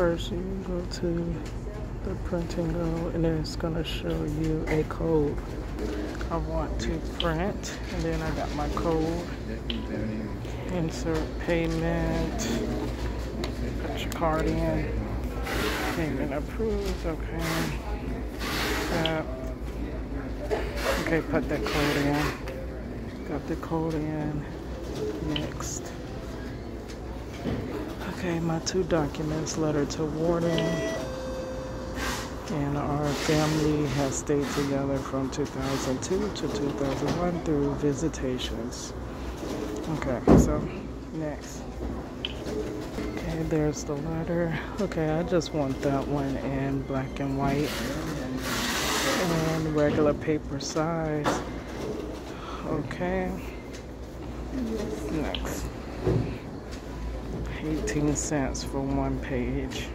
First, you go to the Print and Go, and then it's gonna show you a code. I want to print, and then I got my code. Insert payment. Put your card in. Payment approved. Okay. Tap. Okay, put that code in. Got the code in. Next. Okay, my two documents, letter to warden, and our family has stayed together from 2002 to 2001 through visitations. Okay, so next. Okay, there's the letter. Okay, I just want that one in black and white and regular paper size. Okay. 18 cents for one page.